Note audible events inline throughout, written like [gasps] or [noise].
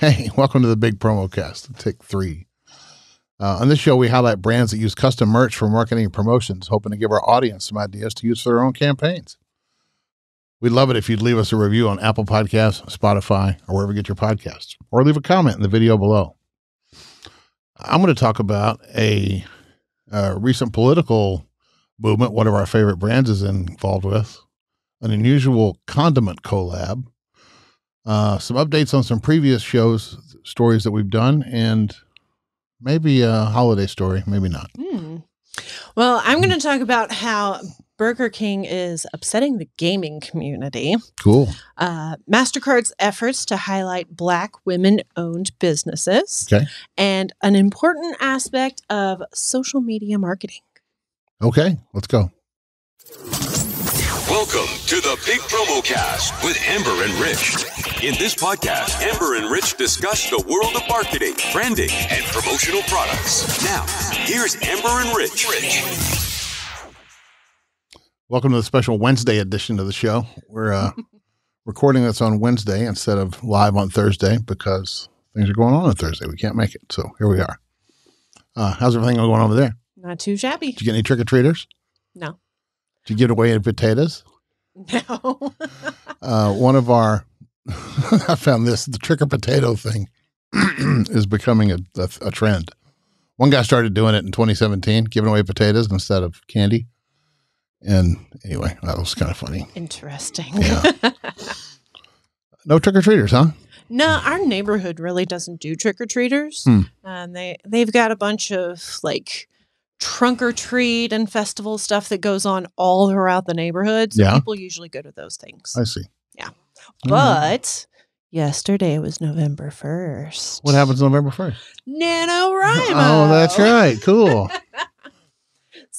Hey, [laughs] welcome to the Big Promo Cast, take three. Uh, on this show, we highlight brands that use custom merch for marketing and promotions, hoping to give our audience some ideas to use for their own campaigns. We'd love it if you'd leave us a review on Apple Podcasts, Spotify, or wherever you get your podcasts, or leave a comment in the video below. I'm going to talk about a, a recent political movement one of our favorite brands is involved with, an unusual condiment collab, uh, some updates on some previous shows, stories that we've done, and maybe a holiday story, maybe not. Hmm. Well, I'm going to talk about how Burger King is upsetting the gaming community. Cool. Uh, MasterCard's efforts to highlight Black women owned businesses. Okay. And an important aspect of social media marketing. Okay, let's go. Welcome to the Big Promo Cast with Amber and Rich. In this podcast, Amber and Rich discuss the world of marketing, branding, and promotional products. Now, here's Amber and Rich. Rich. Welcome to the special Wednesday edition of the show. We're uh, [laughs] recording this on Wednesday instead of live on Thursday because things are going on on Thursday. We can't make it. So here we are. Uh, how's everything going over there? Not too shabby. Did you get any trick or treaters? No. Did you give away any potatoes? No. Uh, one of our, [laughs] I found this the trick or potato thing [clears throat] is becoming a, a, a trend. One guy started doing it in 2017, giving away potatoes instead of candy. And anyway, that was kind of funny. Interesting. Yeah. [laughs] No trick or treaters, huh? No, our neighborhood really doesn't do trick or treaters. Hmm. And they they've got a bunch of like trunk or treat and festival stuff that goes on all throughout the neighborhood. So Yeah. people usually go to those things. I see. Yeah. Mhm. But yesterday was November 1st. What happens November 1st? NaNoWriMo. Oh, that's right. Cool. [laughs]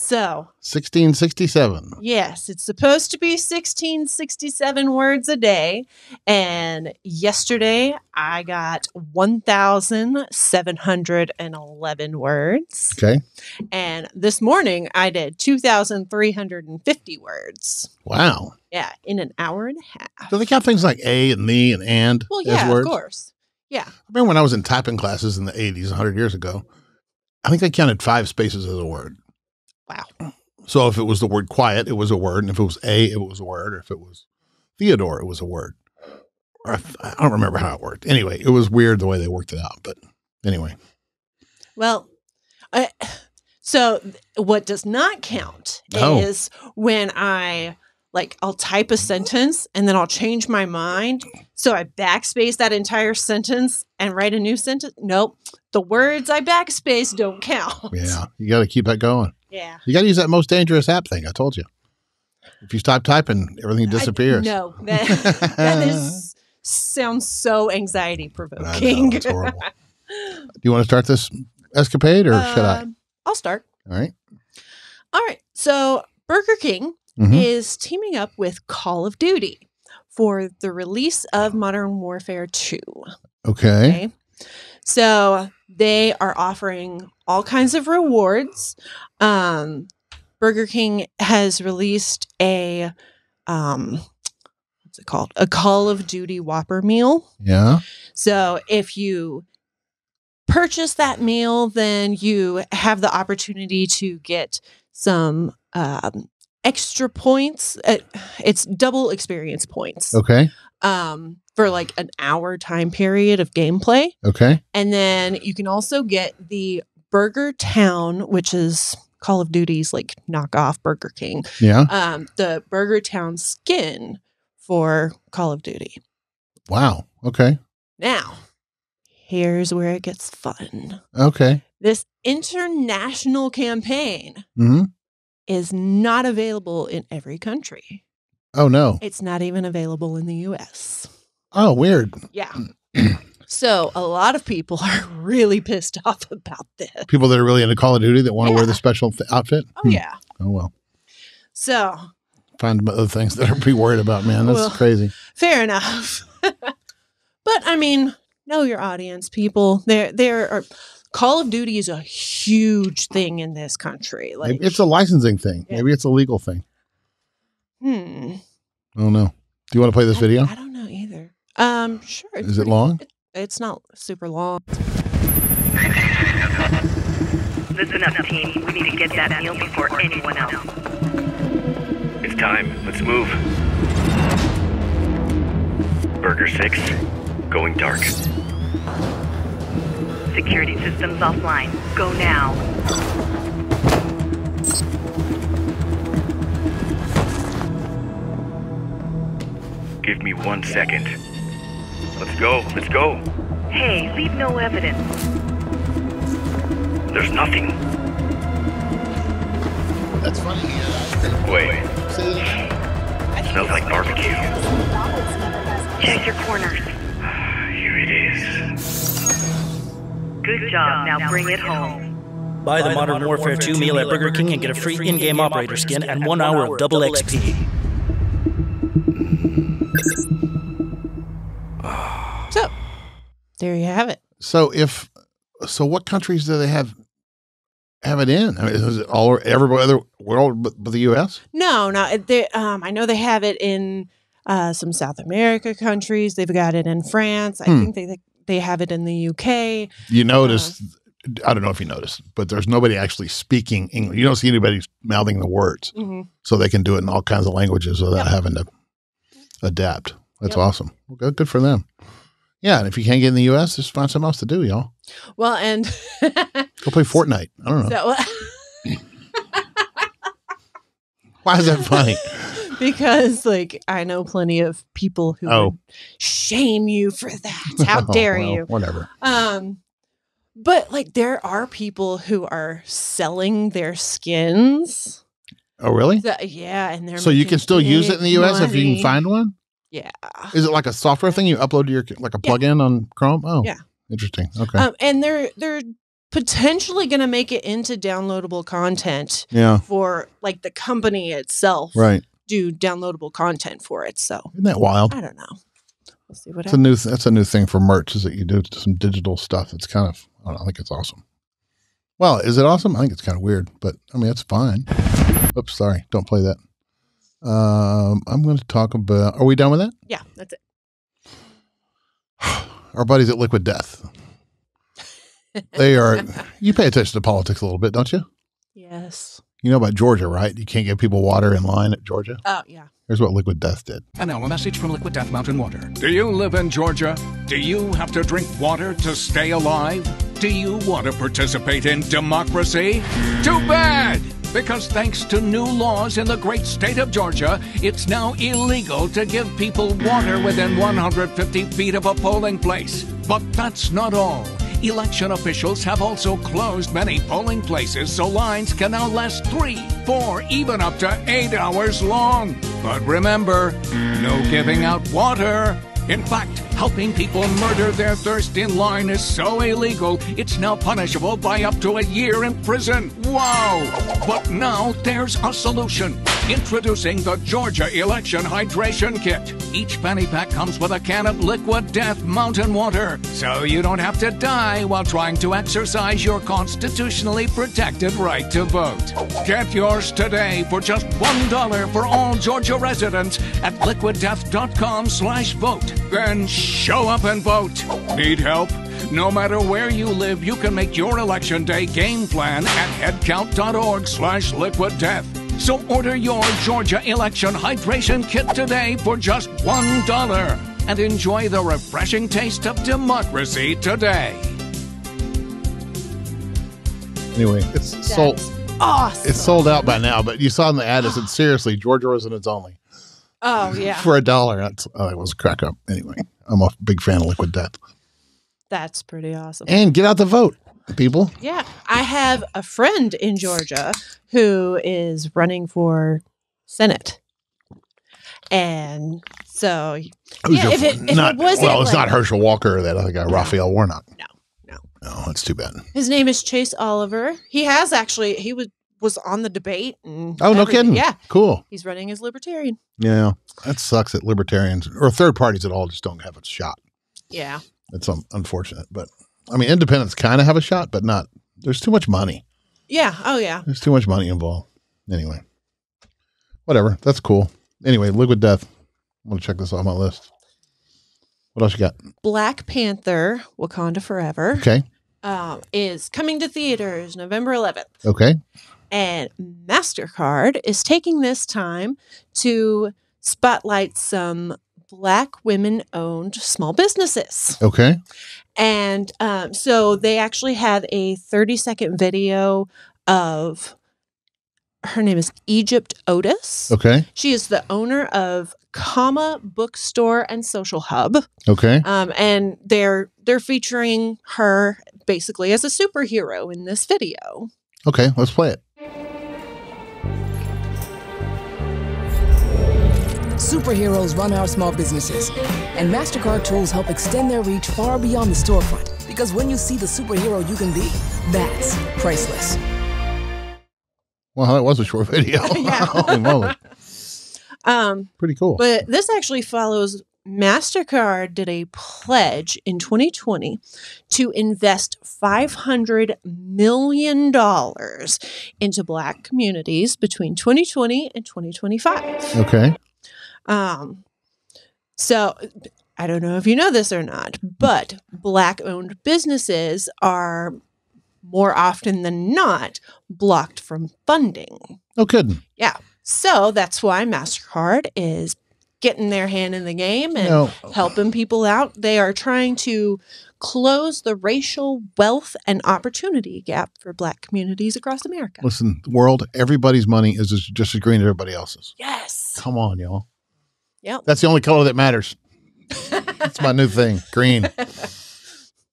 So, 1667. yes, it's supposed to be 1667 words a day. And yesterday I got 1,711 words. Okay. And this morning I did 2,350 words. Wow. Yeah, in an hour and a half. Do they count things like a and the and and Well, yeah, of course. Yeah. I remember when I was in typing classes in the 80s, 100 years ago, I think I counted five spaces as a word. Wow. So if it was the word quiet, it was a word. And if it was a, it was a word. Or if it was Theodore, it was a word. Or I, I don't remember how it worked. Anyway, it was weird the way they worked it out. But anyway, Well, I, so what does not count Oh. is when I like I'll type a sentence and then I'll change my mind. So I backspace that entire sentence and write a new sentence. Nope. The words I backspace don't count. yeah, you got to keep that going. Yeah. You got to use that most dangerous app thing. I told you. If you stop typing, everything disappears. no, that, that is [laughs] sounds so anxiety provoking. horrible. [laughs] Do you want to start this escapade or should I? Um, I'll start. All right. All right. So Burger King Mhm. is teaming up with Call of Duty for the release of Modern Warfare 2. Okay. Okay. So they are offering all kinds of rewards. Um, Burger King has released a um, what's it called? A Call of Duty Whopper meal. Yeah. So if you purchase that meal, then you have the opportunity to get some um, extra points. Uh, it's double experience points Okay. um, for like an hour time period of gameplay. Okay. And then you can also get the Burger Town, which is Call of Duty's like knockoff Burger King, Yeah. um, the Burger Town skin for Call of Duty. Wow. Okay. Now, here's where it gets fun. Okay. This international campaign hmm is not available in every country. Oh no. It's not even available in the US. Oh, weird. Yeah. [clears throat] so a lot of people [laughs] are really pissed off about this. People that are really into Call of Duty that want to wear the special th- outfit. Oh, Hmm. yeah. Oh well. So Find other things that are be worried about, man. That's Well, crazy. fair enough. [laughs] but I mean, know your audience, people. There, there are. Call of Duty is a huge thing in this country. Like, Maybe it's a licensing thing. Yeah. Maybe it's a legal thing. hmm. I don't know. Do you want to play this video? I, I don't know either. Um, sure. Is it pretty- long? It's not super long. Listen up, team. We need to get that meal before anyone else. It's time. Let's move. Burger 6, going dark. Security systems offline. Go now. Give me one second. Let's go. Let's go. Hey, leave no evidence. There's nothing. That's funny. Yeah, Wait, smells like barbecue. Check your corners. [sighs] Here it is. Good job. Now bring it home. Buy the Modern Warfare 2 meal at Burger King and get a free in-game operator skin and one hour of double XP. There you have it. So if so, what countries do they have have it in? I mean, is it all every other world but, but the U.S.? No, no. They, um, I know they have it in uh, some South America countries. They've got it in France. I Hmm. think they they have it in the UK. You notice, I don't know if you noticed, but there's nobody actually speaking English. You don't see anybody mouthing the words, Mhm. so they can do it in all kinds of languages without Yep. having to adapt. That's Yep. awesome. Well, good, good for them. Yeah, and if you can't get in the U.S., just find something else to do, y'all. Well, and [laughs] Go play Fortnite. I don't know. so [laughs] Why is that funny? [laughs] because like I know plenty of people who Oh. would shame you for that. How dare Well, you? Whatever. Um, but like there are people who are selling their skins. Oh, really? So, yeah, and they're So you can still use it in the U.S. if you can find one. Yeah. Is it like a software thing you upload to your like a Yeah. plugin on Chrome? Oh, Yeah. Interesting. Okay. Um, and they're they're potentially going to make it into downloadable content yeah. for like the company itself Right. do downloadable content for it. So Isn't that wild? I don't know. We'll see what It's a happens. new. That's a new thing for merch. Is that you do some digital stuff. It's kind of. I, don't know, I think it's awesome. Well, is it awesome? I think it's kind of weird, but I mean, it's fine. Oops, sorry. Don't play that. Um, I'm going to talk about. Are we done with that? Yeah, that's it. [sighs] Our buddies at Liquid Death. They are. You pay attention to politics a little bit, don't you? Yes. You know about Georgia, right? You can't give people water in line at Georgia. Oh yeah. Here's what Liquid Death did. And now a message from Liquid Death Mountain Water. Do you live in Georgia? Do you have to drink water to stay alive? Do you want to participate in democracy? Too bad! Because thanks to new laws in the great state of Georgia, it's now illegal to give people water within 150 feet of a polling place. But that's not all. Election officials have also closed many polling places so lines can now last three, four, even up to eight hours long. But remember, no giving out water. In fact, helping people murder their thirst in line is so illegal, it's now punishable by up to a year in prison. Wow! But now there's a solution. Introducing the Georgia Election Hydration Kit. Each fanny pack comes with a can of liquid death mountain water, so you don't have to die while trying to exercise your constitutionally protected right to vote. Get yours today for just $1 for all Georgia residents at liquiddeath.com slash vote. Then show up and vote. Need help? No matter where you live, you can make your election day game plan at headcount.org slash liquid death. So order your Georgia election hydration kit today for just $1 and enjoy the refreshing taste of democracy today. Anyway, it's sold. Awesome. It's sold out by now, but you saw in the ad it said seriously Georgia residents only oh [laughs] yeah. for a dollar. That's oh, that was a crack up. Anyway, I'm a big fan of Liquid Death. That's pretty awesome. And get out the vote, people. Yeah, I have a friend in Georgia who is running for Senate, and so Who's Yeah, your if it- if it not, wasn't well, it's like- not Herschel Walker or that other guy, Raphael Warnock. No, no. no, that's too bad. his name is Chase Oliver. He has actually he was was on the debate. And Oh, no kidding. Yeah, cool. he's running as libertarian. Yeah, that sucks that libertarians or third parties at all just don't have a shot. Yeah, It's um, unfortunate, but I mean, independents kind of have a shot, but not. There's too much money. yeah, oh yeah. There's too much money involved. Anyway, whatever. That's cool. Anyway, Liquid Death. I'm gonna check this off my list. What else you got? Black Panther: Wakanda Forever Okay. um, is coming to theaters November 11th. Okay. And MasterCard is taking this time to spotlight some Black women owned small businesses. Okay. And um, so they actually have a 30 second video of her name is Egypt Otis. Okay. She is the owner of Comma Bookstore and Social Hub. Okay. Um, and they're they're featuring her basically as a superhero in this video. Okay. Let's play it. Superheroes run our small businesses, and MasterCard tools help extend their reach far beyond the storefront. Because when you see the superhero you can be, that's priceless. Well, that was a short [laughs] video. [laughs] Yeah. Holy moly. Um, Pretty cool. But this actually follows MasterCard did a pledge in 2020 to invest $500 million into Black communities between 2020 and 2025. okay. Um, so I don't know if you know this or not, but Black owned businesses are more often than not blocked from funding. No kidding. Yeah. So that's why MasterCard is getting their hand in the game and No. helping people out. They are trying to close the racial wealth and opportunity gap for Black communities across America. Listen, world, everybody's money is just, just as green as everybody else's. Yes. Come on, y'all. Yep. That's the only color that matters. That's my new thing. Green.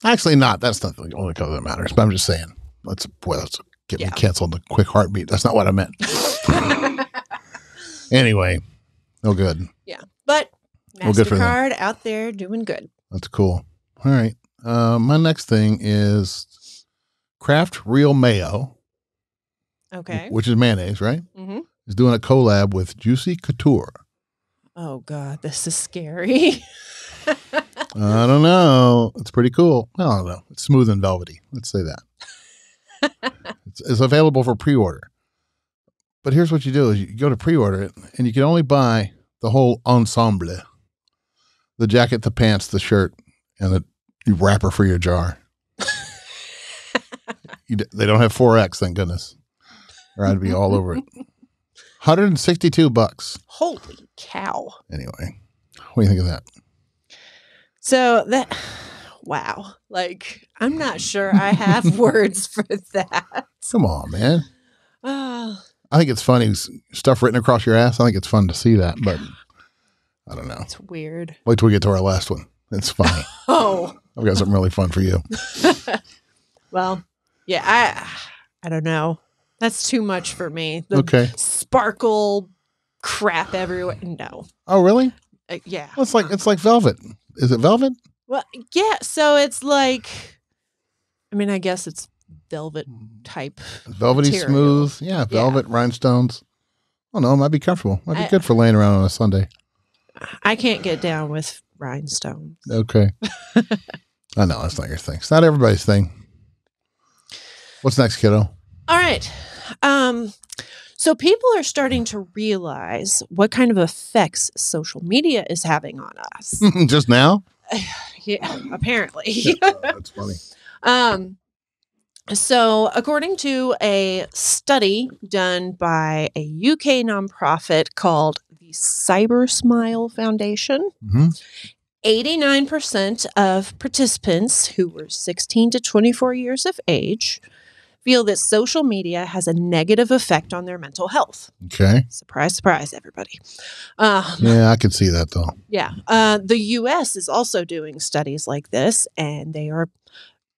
Actually, not. That's not the only color that matters. But I'm just saying. Let's boy, let's get Yeah. me canceled in a quick heartbeat. That's not what I meant. [laughs] anyway, no good. Yeah. But Well, good for them. MasterCard out there doing good. That's cool. All right. Uh, my next thing is Kraft Real Mayo, Okay. which is mayonnaise, right? hmm Is doing a collab with Juicy Couture. Oh, God. This is scary. [laughs] I don't know. It's pretty cool. I don't know. It's smooth and velvety. Let's say that. [laughs] it's, it's available for pre-order. But here's what you do: is you go to pre-order it, and you can only buy the whole ensemble: the jacket, the pants, the shirt, and the wrapper for your jar. [laughs] you, d- they don't have 4X, thank goodness, or I'd be all over it. 162 bucks. Holy cow. Anyway, what do you think of that? So that, wow. Like, I'm not sure I have [laughs] words for that. Come on, man. Oh, I think it's funny stuff written across your ass. I think it's fun to see that, but I don't know. it's weird. Wait till we get to our last one. It's funny. [laughs] Oh, I've got something really fun for you. [laughs] well, yeah, I, I don't know. That's too much for me. The Okay. Sparkle crap everywhere. No. Oh, really? Uh, yeah. Well, it's like it's like velvet. Is it velvet? Well, yeah. So it's like, I mean, I guess it's velvet type. Velvety Material. smooth. Yeah, velvet rhinestones. Oh no, it might be comfortable. Might be I- good for laying around on a Sunday. I can't get down with rhinestones. Okay. [laughs] I know that's not your thing. It's not everybody's thing. What's next, kiddo? All right. Um, so people are starting to realize what kind of effects social media is having on us. [laughs] Just now? [sighs] yeah, apparently. Oh, that's funny. [laughs] Um, so, according to a study done by a UK nonprofit called the Cybersmile Foundation, hmm 89% of participants who were 16 to 24 years of age feel that social media has a negative effect on their mental health. Okay. Surprise, surprise, everybody. Um, Yeah, I can see that though. yeah. Uh, the US is also doing studies like this, and they are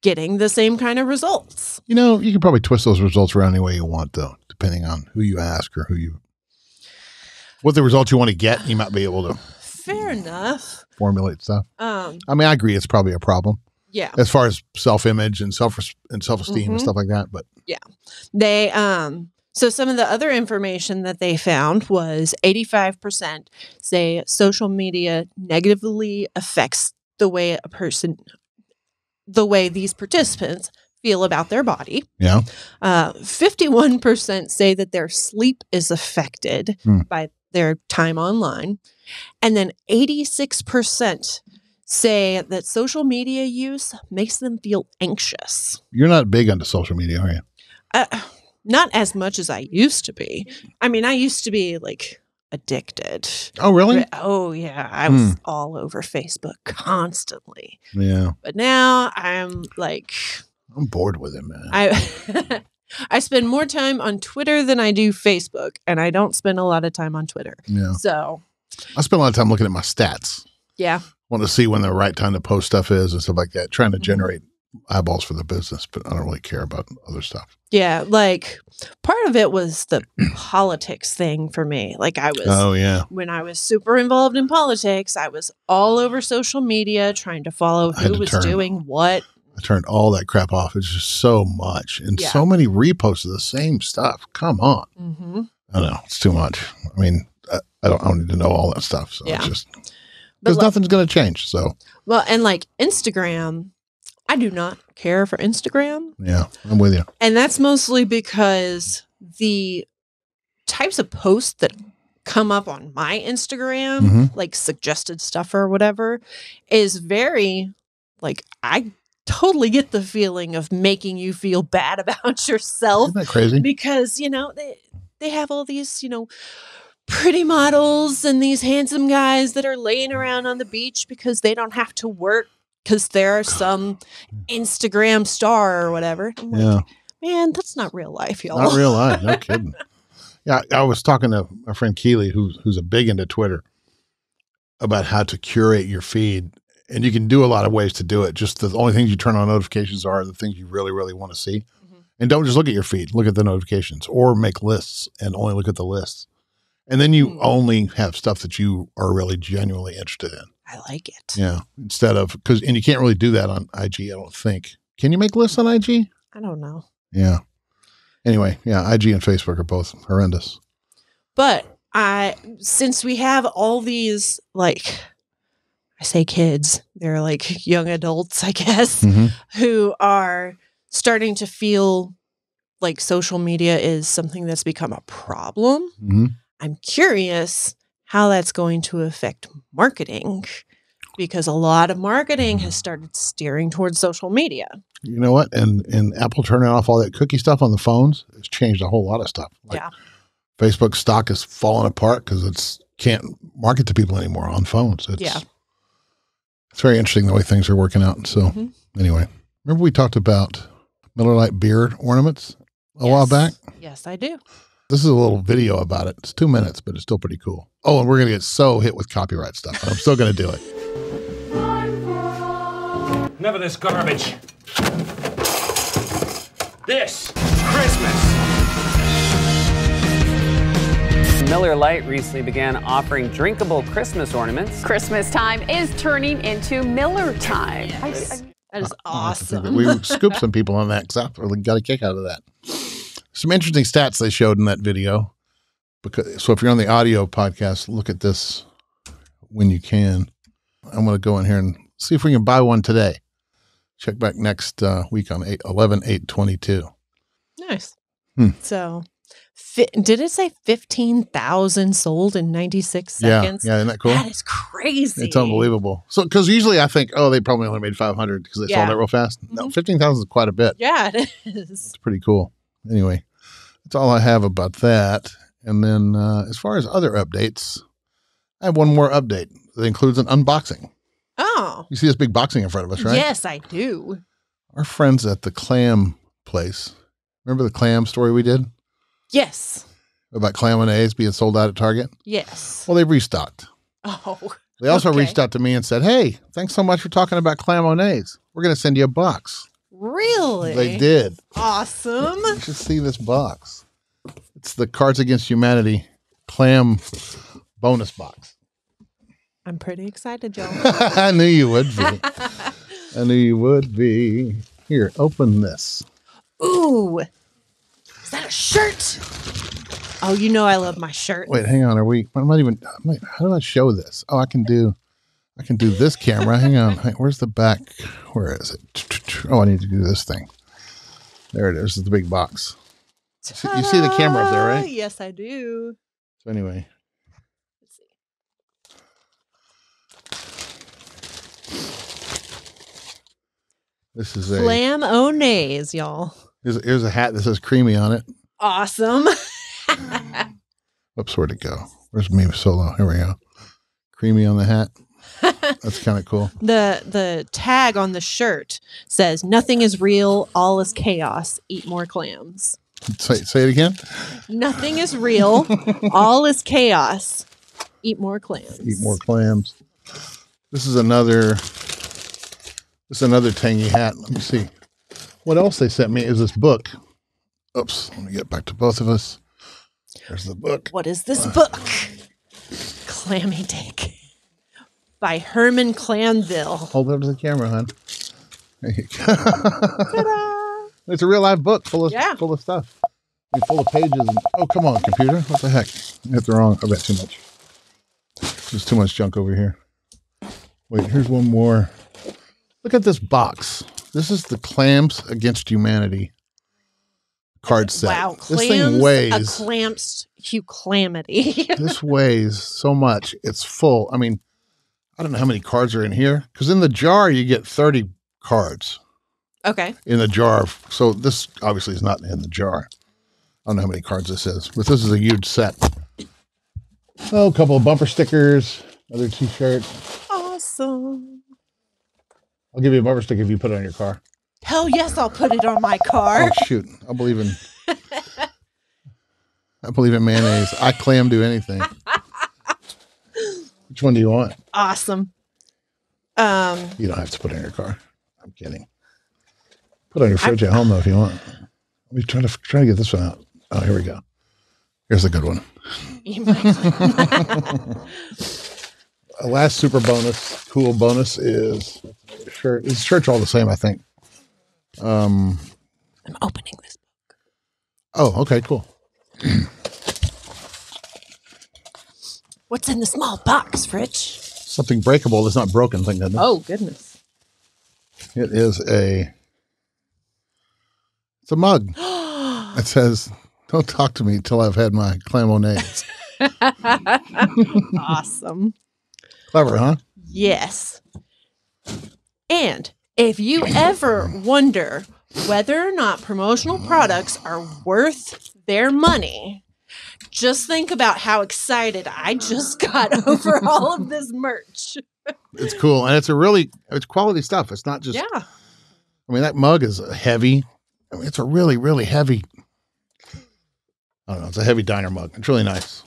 getting the same kind of results. You know, you can probably twist those results around any way you want, though, depending on who you ask or who you, what the results you want to get. You might be able to Fair enough. formulate stuff. Um, I mean, I agree, it's probably a problem yeah. as far as self-image and self and self-esteem and Mhm. stuff like that. But yeah, They um so some of the other information that they found was 85% say social media negatively affects the way a person the way these participants feel about their body. yeah, Uh, 51% say that their sleep is affected Hmm. by their time online. And then 86% say that social media use makes them feel anxious. You're not big into social media, are you? Uh, not as much as I used to be. I mean, I used to be like addicted. Oh, really? Oh, yeah. I was Hmm. all over Facebook constantly. Yeah. But now I'm like, I'm bored with it, man. I. [laughs] I spend more time on Twitter than I do Facebook, and I don't spend a lot of time on Twitter. yeah. So, I spend a lot of time looking at my stats. yeah. Want to see when the right time to post stuff is and stuff like that, trying to Mhm. generate eyeballs for the business, but I don't really care about other stuff. Yeah, like part of it was the [clears throat] politics thing for me. Like I was Oh, yeah. when I was super involved in politics, I was all over social media trying to follow who to was turn. doing what. I turned all that crap off. It's just so much and Yeah. so many reposts of the same stuff. Come on. hmm I don't know. It's too much. I mean, I, I don't. I don't need to know all that stuff. So Yeah. it's just because like, nothing's going to change. So well, and like Instagram, I do not care for Instagram, yeah, I'm with you. and that's mostly because the types of posts that come up on my Instagram, Mhm. like suggested stuff or whatever, is very like I totally get the feeling of making you feel [laughs] bad about yourself Isn't that crazy? because you know they they have all these you know pretty models and these handsome guys that are laying around on the beach because they don't have to work because they're some Instagram star or whatever. I'm like, Yeah, man, that's not real life, y'all. not real life. No [laughs] kidding. Yeah, I was talking to my friend Keely, who's who's a big into Twitter, about how to curate your feed, and you can do a lot of ways to do it. Just the only things you turn on notifications are the things you really, really want to see, Mhm. and don't just look at your feed. Look at the notifications, or make lists and only look at the lists, and then you Hmm. only have stuff that you are really genuinely interested in. I like it. Yeah, instead of because and you can't really do that on IG. I don't think. Can you make lists on IG? I don't know, Yeah. Anyway, yeah, IG and Facebook are both horrendous. but I since we have all these like. I say kids, they're like young adults, I guess. Mm-hmm. who are starting to feel like social media is something that's become a problem. Mm-hmm. I'm curious how that's going to affect marketing because a lot of marketing has started steering towards social media. You know what? And and Apple turning off all that cookie stuff on the phones has changed a whole lot of stuff. Like Yeah. Facebook stock is falling apart because it's can't market to people anymore on phones. It's, Yeah. It's very interesting the way things are working out. So Mhm. anyway, remember we talked about Miller Lite Beernaments a while back? Yes, I do. This is a little video about it. It's two minutes, but it's still pretty cool. Oh, and we're gonna get so hit with copyright stuff, but I'm still gonna do it. Never this garbage. This Christmas. Miller Lite recently began offering drinkable Christmas ornaments. Christmas time is turning into Miller time. That is I'll have awesome. We scooped [laughs] some people on that because I really got a kick out of that. Some interesting stats they showed in that video. Because so if you're on the audio podcast, look at this when you can. I'm going to go in here and see if we can buy one today. Check back next uh, week on 8, 11 8 22. Nice. Hmm. So, fi- did it say 15,000 sold in 96 Yeah, seconds? yeah, yeah, isn't that cool? That is crazy. It's unbelievable. So, because usually I think, oh, they probably only made 500 because they sold Yeah. it real fast. No, Mhm. 15,000 is quite a bit. Yeah, it [laughs] is. It's pretty cool. Anyway, that's all I have about that. And then uh, as far as other updates, I have one more update that includes an unboxing. Oh, You see this big boxing in front of us, right? yes, I do. Our friends at the clam place. Remember the clam story we did Yes, about clam being sold out at Target? yes. Well, they've restocked. Oh, They also Okay. reached out to me and said, "Hey, thanks so much for talking about clam We're going to send you a box." Really? They did. Awesome. You should see this box. It's the Cards Against Humanity clam bonus box. I'm pretty excited, y'all. [laughs] I knew you would be. [laughs] I knew you would be. Here, open this. Ooh, is that a shirt? Oh, you know I love my shirt. Wait, hang on. Are we? I'm not even. I'm like, how do I show this? Oh, I can do. I can do this camera. Hang on. Where's the back? Where is it? Oh, I need to do this thing. There it is. Is the big box. You see the camera up there, right? Yes, I do. So anyway, Let's see. This is a Clam onays, y'all. here's, here's a hat that says creamy on it. Awesome. [laughs] Oops, where'd it go? Where's me solo? Here we go. Creamy on the hat. That's kind of cool. [laughs] the the tag on the shirt says nothing is real, all is chaos. Eat more clams. Say, say it again. Nothing is real, all is chaos. Eat more clams. Eat more clams. This is another. This is another tangy hat. Let me see. What else they sent me is this book. Oops. Let me get back to both of us. There's the book. What is this book? Clammy Dick by Herman Clamville. Hold it up to the camera, hon. There you go. [laughs] it's a real live book full of Yeah. full of stuff. Mean, full of pages. And, oh, come on, computer. What the heck? I hit the wrong. I bet too much. There's too much junk over here. Wait, here's one more. Look at this box. This is the Clams Against Humanity card set. Wow, this clams, thing a weighs. clamps calamity. [laughs] this weighs so much. It's full. I mean, I don't know how many cards are in here because in the jar you get 30 cards okay. in the jar. So this obviously is not in the jar. I don't know how many cards this is, but this is a huge set. Oh, a couple of bumper stickers, another t-shirt. Awesome. I'll give you a bumper sticker if you put it on your car. Hell yes, I'll put it on my car. Oh shoot! I believe in. [laughs] I believe in mayonnaise. I clam do anything. [laughs] Which one do you want? Awesome. Um, You don't have to put in your car. I'm kidding. Put on your fridge at home though if you want. Let me try to try to get this one out. Oh, here we go. Here's a good one. [laughs] A last super bonus, cool bonus is shirt. It's church all the same, I think. Um. I'm opening this. Book. Oh, okay, cool. [clears throat] What's in the small box, Rich? Something breakable that's not broken. Thank goodness. Oh goodness. It is a. It's a mug. [gasps] it says, "Don't talk to me till I've had my Clam-O-Naise." [laughs] awesome. Clever, huh? Yes. And if you ever wonder whether or not promotional products are worth their money, just think about how excited I just got [laughs] over all of this merch. It's cool, and it's a really it's quality stuff. It's not just. Yeah. I mean, that mug is heavy. I mean, it's a really, really heavy. I don't know. It's a heavy diner mug. It's really nice.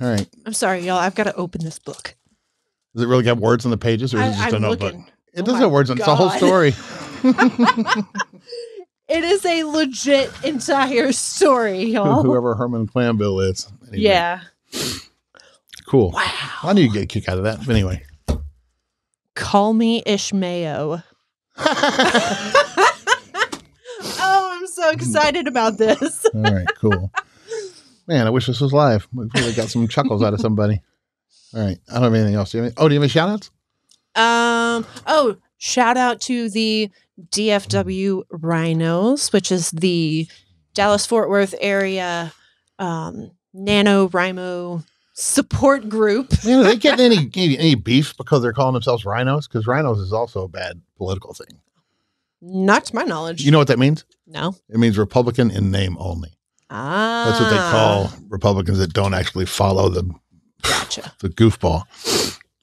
All right. I'm sorry, y'all. I've got to open this book. Does it really got words on the pages, or is I- it just a I'm notebook? looking. It Oh does have words on. It's a whole oh story. [laughs] [laughs] It is a legit entire story, y'all. Whoever Herman Clamville is. Anyway, Yeah. Cool. Wow. I knew you'd get a kick out of that. But anyway. Call me Ishmael. [laughs] oh, I'm so excited about this. All right. Cool. Man, I wish this was live. We really got some chuckles out of somebody. All right. I don't have anything else. Do you have any, oh, do you have any shout outs? Um. Oh, shout out to the DFW Rhinos, which is the Dallas Fort Worth area um, Nano Rhino support group. Man, are they getting any, [laughs] any any beef because they're calling themselves rhinos? Because rhinos is also a bad political thing. Not to my knowledge. You know what that means? No. It means Republican in name only. Ah. That's what they call Republicans that don't actually follow the Gotcha. [laughs] the goofball.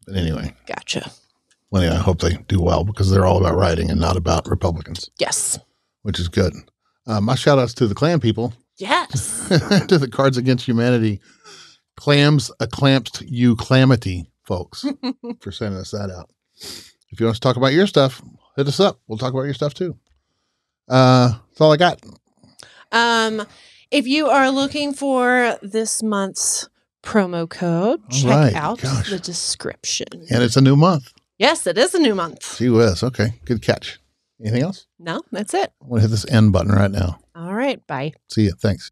But anyway, Gotcha. Well, yeah, I hope they do well because they're all about writing and not about Republicans, Yes. which is good. Uh, my shout outs to the clan people, Yes. [laughs] to the Cards Against Humanity, clams a clamped you clamity folks [laughs] for sending us that out. If you want us to talk about your stuff, hit us up. We'll talk about your stuff too. Uh, that's all I got. Um, if you are looking for this month's promo code, All check right. out Gosh. the description. And it's a new month. Yes, it is a new month. Gee whiz. Okay. Good catch. Anything else? No, that's it. I'm going to hit this end button right now. All right. Bye. See you. Thanks.